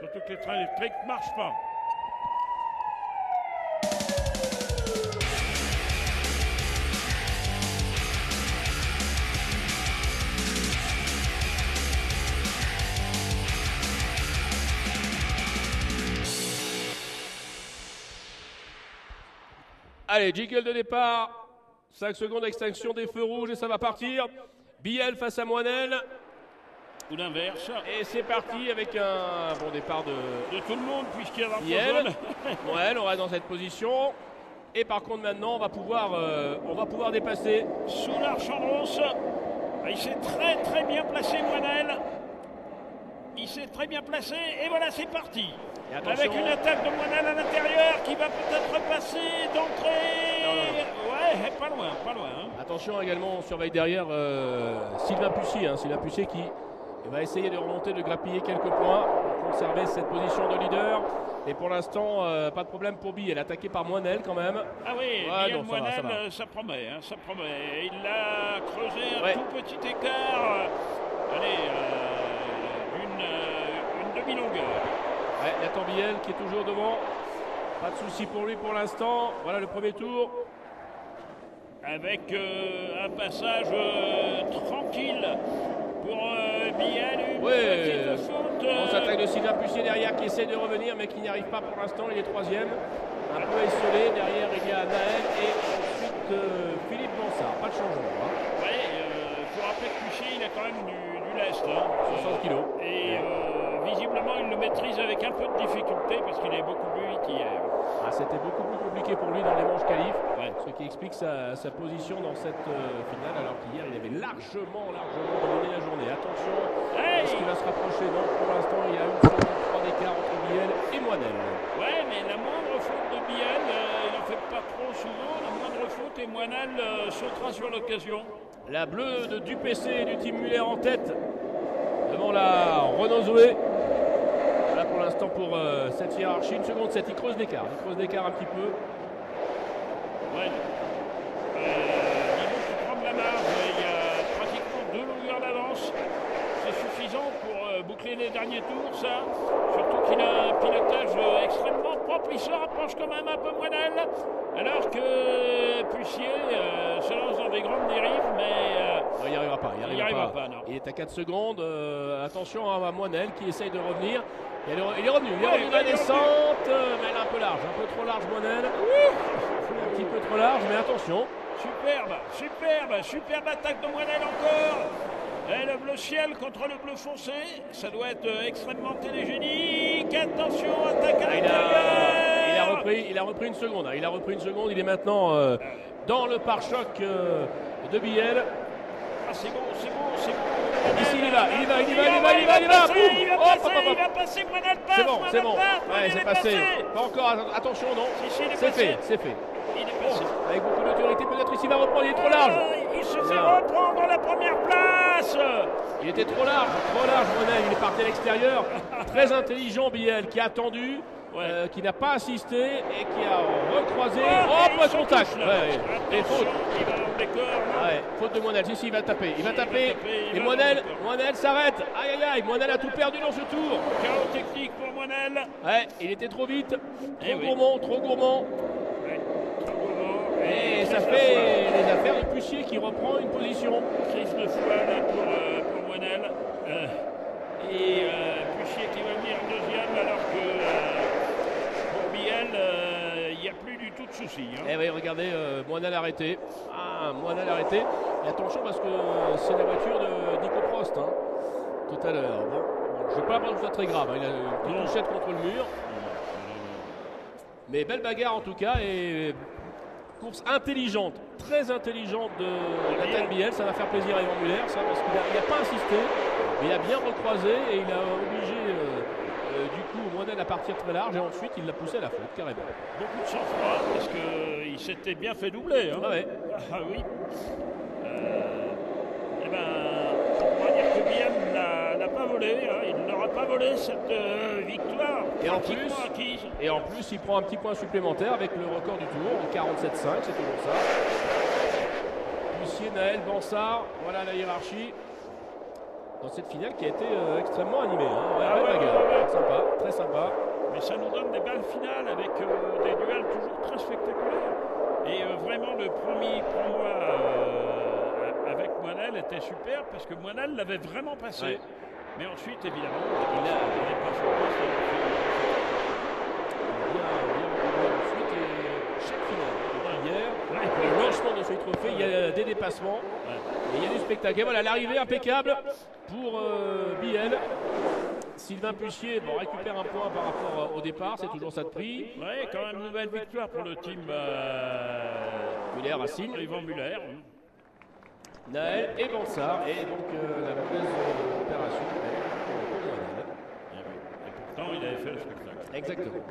Surtout que les trains électriques ne marchent pas. Allez, jiggle de départ. 5 secondes d'extinction des feux rouges et ça va partir. Biel face à Moinel. Ou l'inverse. Et c'est parti avec un bon départ de, De tout le monde, puisqu'il y a jaune. Moinel. On reste dans cette position. Et par contre maintenant, on va pouvoir, euh, on va pouvoir dépasser. Sous l'Archandros. Il s'est très très bien placé, Moinel. Il s'est très bien placé. Et voilà, c'est parti. Avec une attaque de Moinel à l'intérieur qui va peut-être passer d'entrée. Ouais, pas loin, pas loin. hein. Attention également, on surveille derrière euh, Sylvain Pussier. hein, Sylvain Pussier qui va essayer de remonter, de grappiller quelques points pour conserver cette position de leader. Et pour l'instant, euh, pas de problème pour Biel, attaqué par Moinel quand même. Ah oui, Ouais, non, ça va, Moinel, ça va. euh, ça promet, hein, ça promet. Il a creusé un Ouais. tout petit écart. allez, euh, une, euh, une demi-longueur. Ouais, Nathan Biel qui est toujours devant. Pas de souci pour lui pour l'instant. Voilà le premier tour. Avec un passage tranquille pour euh, Biel. Une Ouais. petite faute. euh, On s'attaque de Sylvain Pussier derrière qui essaie de revenir mais qui n'y arrive pas pour l'instant. Il est troisième. Un peu isolé. Derrière il y a Naël et ensuite euh, Philippe Bansard. Pas de changement. hein. Ouais, il faut rappeler que Puchier, il a quand même du, du lest. hein. 60 kilos. Et euh, visiblement, il le maîtrise avec un peu de difficulté parce qu'il est beaucoup plus vite hier. Ah, C'était beaucoup plus compliqué pour lui dans les manches qualifs. Ouais. Ce qui explique sa, sa position dans cette euh, finale alors qu'hier il avait largement, largement dominé la journée. Attention, Hey est-ce qu'il va se rapprocher? Non, pour l'instant il y a une seconde, trois d'écart entre Biel et Moinel. Ouais, mais la moindre faute de Biel, euh, il n'en fait pas trop souvent. La moindre faute et Moinel euh, sautera sur l'occasion. La bleue de Dupc et du team Muller en tête devant la Renault Zoé. L'instant pour euh, cette hiérarchie. Une seconde, 7, il creuse l'écart. Il creuse l'écart un petit peu. Ouais. Euh, il prendre la marge. Il y a pratiquement deux longueurs d'avance. C'est suffisant pour euh, boucler les derniers tours, ça. Surtout qu'il a un pilotage euh, extrêmement propre. Il se rapproche quand même un peu Moinel. Alors que Pussier euh, se lance dans des grandes dérives, mais il n'y arrivera pas. Il, Il arrivera pas, non. Il est à 4 secondes. euh, attention à Moinel qui essaye de revenir. Il est, il est revenu. Il est revenu la il est revenu. descente. euh, Mais elle est un peu large. Un peu trop large, Moinel. Un petit peu trop large, mais attention. Superbe, superbe, superbe attaque de Moinel encore. Et le bleu ciel contre le bleu foncé, ça doit être euh, extrêmement télégénique. Attention, attaque à Ah, l'intérieur. il a repris, il a repris une seconde. hein. Il a repris une seconde. Il est maintenant euh, dans le pare-choc euh, de Biel. Ah, c'est bon, c'est bon, c'est bon. Ici, il y va, il y va, il y va, il y va, va, il y va, il y va. passer, Boum. Il va passer, passe, C'est bon, c'est bon. Ouais, c'est est passé. Pas encore. Attention, non. Est C'est fait, c'est fait. Il est passé. Avec beaucoup d'autorité, peut-être ici il va reprendre. Il est trop large. Ah, Il se fait reprendre la première place. Il était trop large, trop large, Moinel. Il est parti à l'extérieur. Très intelligent, Biel, qui a attendu, euh, qui n'a pas assisté et qui a recroisé. Oh, touche, là. Ouais, et faute. Il va dans le décor. non Ouais, faute de Moinel. Si, si, il va taper. Il va taper. Et Moinel, s'arrête. Aïe, aïe, aïe. Moinel a tout perdu dans ce tour. Chaos technique pour Moinel. Ouais, il était trop vite, trop Eh oui. gourmand, trop gourmand. Ouais, trop gourmand. Et ça Chris fait les affaires de Pussier qui reprend une position. Chris de Foile pour, euh, pour Moinel. Euh, et euh, Puchier qui va venir deuxième alors que euh, pour Biel, il n'y a plus du tout de soucis. hein. Eh oui, regardez, euh, Moinel arrêté. Ah, Moinel arrêté. Et attention parce que c'est la voiture de Nico Prost hein, tout à l'heure. Bon, je ne vais pas ce soit très grave. hein. Il a une petite touchette contre le mur. Mais belle bagarre en tout cas et course intelligente, très intelligente de Nathan Biel. Ça va faire plaisir à Yvan Muller, ça, parce qu'il n'a pas insisté, mais il a bien recroisé et il a obligé euh, euh, du coup Moinel à partir très large et ensuite il l'a poussé à la faute carrément. Beaucoup de sang-froid parce qu'il s'était bien fait doubler. hein. Ah ouais. Ah oui. Euh, eh ben, on pourra dire que Biel n'a n'a pas volé. hein. Il n'aura pas volé cette euh, victoire Et en plus- acquise. Et en plus, il prend un petit point supplémentaire avec le record du tour, en 47,5, c'est toujours ça. Lucier, Naël, Bansard, voilà la hiérarchie. Dans cette finale qui a été euh, extrêmement animée. hein. Ouais, Ah ouais. Sympa, très pas. Mais ça nous donne des balles finales avec euh, des duels toujours très spectaculaires. Et vraiment, le premier pour moi avec Moinel était super parce que Moinel l'avait vraiment passé. Ouais. Mais ensuite, évidemment, Il a- n'est pas surpris. Bien, bien ensuite et chaque finale. Hier, Ouais. le lancement de ce trophée, il y a des dépassements. Et il y a du spectacle. Et voilà, l'arrivée impeccable pour euh, Biel. Sylvain Puchier bon, récupère un point par rapport euh, au départ, c'est toujours ça de prix. Ouais, quand même une nouvelle victoire pour le team euh, Muller, Racine, Yvan Muller. Naël et Bansard. Et donc euh, la mauvaise euh, opération. Moinel. Et pourtant, il avait fait le spectacle. Exactement.